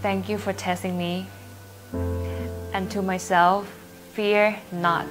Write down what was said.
Thank you for testing me. And to myself, fear not.